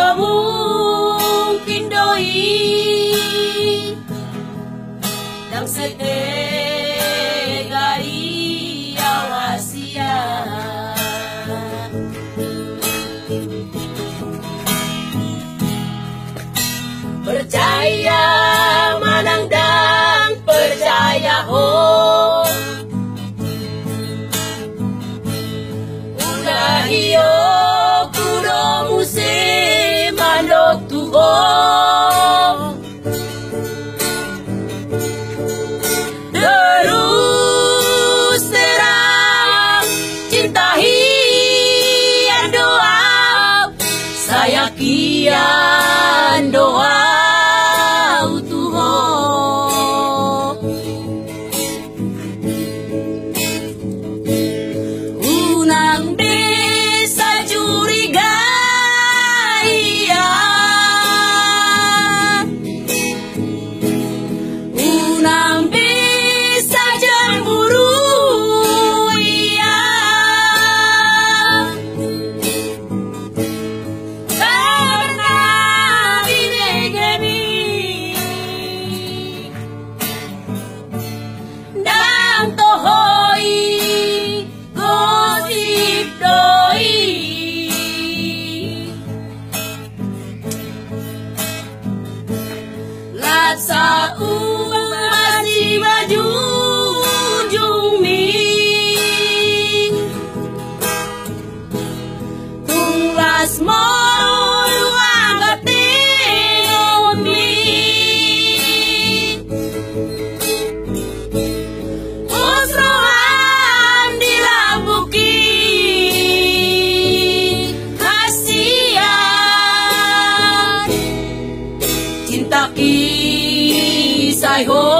có mungkin doi đang sẽ tên sang tô hoi có dịp đôi là xa my home.